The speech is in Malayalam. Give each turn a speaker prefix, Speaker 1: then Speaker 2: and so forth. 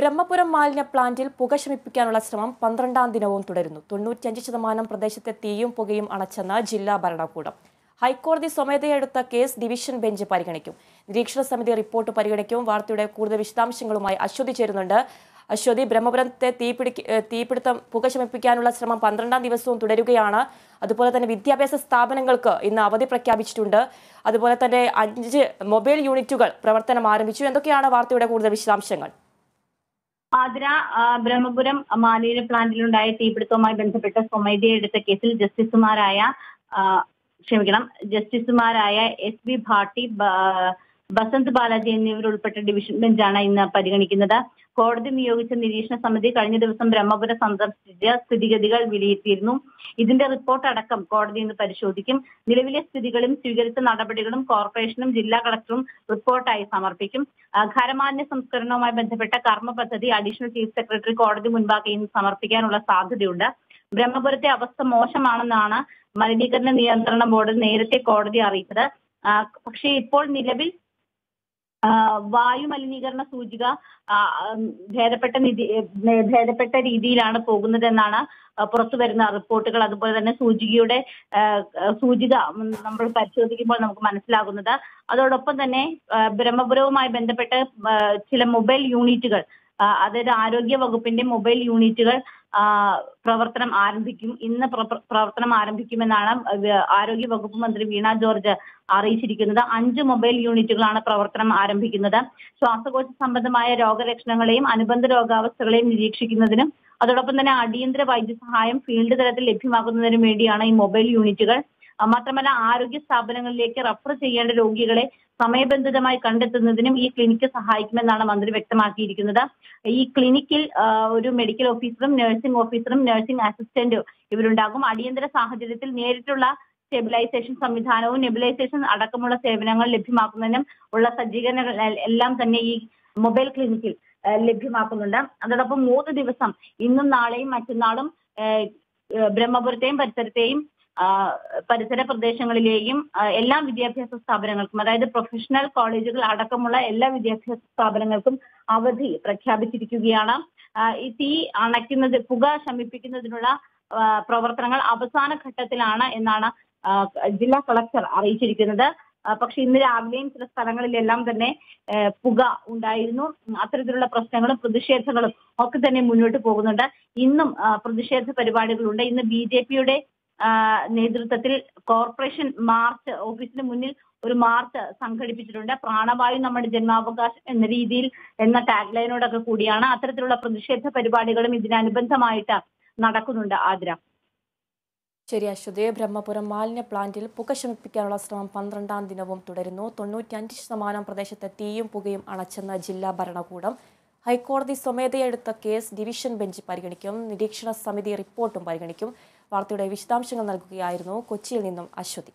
Speaker 1: ബ്രഹ്മപുരം മാലിന്യ പ്ലാന്റിൽ പുക ശമിപ്പിക്കാനുള്ള ശ്രമം പന്ത്രണ്ടാം ദിനവും തുടരുന്നു. തൊണ്ണൂറ്റിയഞ്ച് ശതമാനം പ്രദേശത്തെ തീയും പുകയും അണച്ചെന്ന് ജില്ലാ ഭരണകൂടം. ഹൈക്കോടതി സ്വമേധയെടുത്ത കേസ് ഡിവിഷൻ ബെഞ്ച് പരിഗണിക്കും. നിരീക്ഷണ സമിതി റിപ്പോർട്ട് പരിഗണിക്കും. വാർത്തയുടെ കൂടുതൽ വിശദാംശങ്ങളുമായി അശ്വതി ചേരുന്നുണ്ട്. അശ്വതി ബ്രഹ്മപുരത്തെ തീപിടി തീപിടുത്തം പുക ശമിപ്പിക്കാനുള്ള ശ്രമം പന്ത്രണ്ടാം ദിവസവും തുടരുകയാണ്. അതുപോലെ തന്നെ വിദ്യാഭ്യാസ സ്ഥാപനങ്ങൾക്ക് ഇന്ന് അവധി പ്രഖ്യാപിച്ചിട്ടുണ്ട്. അതുപോലെ തന്നെ അഞ്ച് മൊബൈൽ യൂണിറ്റുകൾ പ്രവർത്തനം ആരംഭിച്ചു. എന്തൊക്കെയാണ് വാർത്തയുടെ കൂടുതൽ വിശദാംശങ്ങൾ?
Speaker 2: ആതിര ബ്രഹ്മപുരം മാലിന്യ പ്ലാന്റിലുണ്ടായ തീപിടുത്തവുമായി ബന്ധപ്പെട്ട സ്വമേധയ എടുത്ത കേസിൽ ജസ്റ്റിസുമാരായ ക്ഷമിക്കണം ജസ്റ്റിസുമാരായ എസ് ബി ഭാട്ടി ബസന്ത് ബാലാജി എന്നിവർ ഉൾപ്പെട്ട ഡിവിഷൻ ബെഞ്ചാണ് ഇന്ന് പരിഗണിക്കുന്നത്. കോടതി നിയോഗിച്ച നിരീക്ഷണ സമിതി കഴിഞ്ഞ ദിവസം ബ്രഹ്മപുരം സന്ദർശിച്ച് സ്ഥിതിഗതികൾ വിലയിരുത്തിയിരുന്നു. ഇതിന്റെ റിപ്പോർട്ട് അടക്കം കോടതി ഇന്ന് പരിശോധിക്കും. നിലവിലെ സ്ഥിതികളും സ്വീകരിച്ച നടപടികളും കോർപ്പറേഷനും ജില്ലാ കളക്ടറും റിപ്പോർട്ടായി സമർപ്പിക്കും. ഖരമാന്യ സംസ്കരണവുമായി ബന്ധപ്പെട്ട കർമ്മ പദ്ധതി അഡീഷണൽ ചീഫ് സെക്രട്ടറി കോടതി മുൻപാകെ ഇന്ന് സമർപ്പിക്കാനുള്ള സാധ്യതയുണ്ട്. ബ്രഹ്മപുരത്തെ അവസ്ഥ മോശമാണെന്നാണ് മലിനീകരണ നിയന്ത്രണ ബോർഡ് നേരത്തെ കോടതി അറിയിച്ചത്. പക്ഷേ ഇപ്പോൾ നിലവിൽ വായു മലിനീകരണ സൂചിക ഭേദപ്പെട്ട നിധി ഭേദപ്പെട്ട രീതിയിലാണ് പോകുന്നതെന്നാണ് പുറത്തു വരുന്ന റിപ്പോർട്ടുകൾ. അതുപോലെ തന്നെ സൂചികയുടെ സൂചിക നമ്മൾ പരിശോധിക്കുമ്പോൾ നമുക്ക് മനസ്സിലാകുന്നത്. അതോടൊപ്പം തന്നെ ബ്രഹ്മപുരവുമായി ബന്ധപ്പെട്ട് ചില മൊബൈൽ യൂണിറ്റുകൾ അതായത് ആരോഗ്യ വകുപ്പിന്റെ മൊബൈൽ യൂണിറ്റുകൾ പ്രവർത്തനം ആരംഭിക്കും. ഇന്ന് പ്രവർത്തനം ആരംഭിക്കുമെന്നാണ് ആരോഗ്യ വകുപ്പ് മന്ത്രി വീണ ജോർജ് അറിയിച്ചിരിക്കുന്നത്. അഞ്ച് മൊബൈൽ യൂണിറ്റുകളാണ് പ്രവർത്തനം ആരംഭിക്കുന്നത്. ശ്വാസകോശ സംബന്ധമായ രോഗലക്ഷണങ്ങളെയും അനുബന്ധ രോഗാവസ്ഥകളെയും നിരീക്ഷിക്കുന്നതിനും അതോടൊപ്പം തന്നെ അടിയന്തര വൈദ്യസഹായം ഫീൽഡ് തലത്തിൽ ലഭ്യമാക്കുന്നതിനും വേണ്ടിയാണ് ഈ മൊബൈൽ യൂണിറ്റുകൾ മാത്രമല്ല ആരോഗ്യ സ്ഥാപനങ്ങളിലേക്ക് റഫർ ചെയ്യേണ്ട രോഗികളെ സമയബന്ധിതമായി കണ്ടെത്തുന്നതിനും ഈ ക്ലിനിക്ക് സഹായിക്കുമെന്നാണ് മന്ത്രി വ്യക്തമാക്കിയിരിക്കുന്നത്. ഈ ക്ലിനിക്കിൽ ഒരു മെഡിക്കൽ ഓഫീസറും നഴ്സിംഗ് ഓഫീസറും നഴ്സിംഗ് അസിസ്റ്റന്റും ഇവരുണ്ടാകും. അടിയന്തര സാഹചര്യത്തിൽ നേരിട്ടുള്ള സ്റ്റെബിലൈസേഷൻ സംവിധാനവും നെബിലൈസേഷൻ അടക്കമുള്ള സേവനങ്ങൾ ലഭ്യമാക്കുന്നതിനും ഉള്ള സജ്ജീകരണങ്ങൾ എല്ലാം തന്നെ ഈ മൊബൈൽ ക്ലിനിക്കിൽ ലഭ്യമാക്കുന്നുണ്ട്. അതോടൊപ്പം മൂന്ന് ദിവസം ഇന്നും നാളെയും മറ്റന്നാളും ബ്രഹ്മപുരത്തെയും പരിസരത്തെയും പരിസര പ്രദേശങ്ങളിലെയും എല്ലാ വിദ്യാഭ്യാസ സ്ഥാപനങ്ങൾക്കും അതായത് പ്രൊഫഷണൽ കോളേജുകൾ അടക്കമുള്ള എല്ലാ വിദ്യാഭ്യാസ സ്ഥാപനങ്ങൾക്കും അവധി പ്രഖ്യാപിച്ചിരിക്കുകയാണ്. ഈ തീ അണയ്ക്കുന്നത് പുക ശമിപ്പിക്കുന്നതിനുള്ള പ്രവർത്തനങ്ങൾ അവസാന ഘട്ടത്തിലാണ് എന്നാണ് ജില്ലാ കളക്ടർ അറിയിച്ചിരിക്കുന്നത്. പക്ഷെ ഇന്ന് രാവിലെയും ചില സ്ഥലങ്ങളിലെല്ലാം തന്നെ പുക ഉണ്ടായിരുന്നു. അത്തരത്തിലുള്ള പ്രശ്നങ്ങളും പ്രതിഷേധങ്ങളും ഒക്കെ തന്നെ മുന്നോട്ട് പോകുന്നുണ്ട്. ഇന്നും പ്രതിഷേധ പരിപാടികളുണ്ട്. ഇന്ന് ബി ജെ പിയുടെ നേതൃത്വത്തിൽ കോർപ്പറേഷൻ മാർച്ച് ഓഫീസിന് മുന്നിൽ ഒരു മാർച്ച് സംഘടിപ്പിച്ചിട്ടുണ്ട്. പ്രാണവായു നമ്മുടെ ജന്മാവകാശം എന്ന രീതിയിൽ എന്ന ടാഗ് ലൈനോടൊക്കെ കൂടിയാണ് അത്തരത്തിലുള്ള പ്രതിഷേധ പരിപാടികളും ഇതിനനുബന്ധമായിട്ട് നടക്കുന്നുണ്ട് ആതിര
Speaker 1: ശരി അശ്വതി. ബ്രഹ്മപുരം മാലിന്യ പ്ലാന്റിൽ പുക ശമിപ്പിക്കാനുള്ള ശ്രമം പന്ത്രണ്ടാം ദിനവും തുടരുന്നു. തൊണ്ണൂറ്റിയഞ്ച് ശതമാനം പ്രദേശത്തെ തീയും പുകയും അണച്ചെന്ന ജില്ലാ ഭരണകൂടം ഹൈക്കോടതി സ്വമേധയെടുത്ത കേസ് ഡിവിഷൻ ബെഞ്ച് പരിഗണിക്കും. നിരീക്ഷണ സമിതി റിപ്പോർട്ടും പരിഗണിക്കും. വാർത്തയുടെ വിശദാംശങ്ങൾ നൽകുകയായിരുന്നു കൊച്ചിയിൽ നിന്നും അശ്വതി.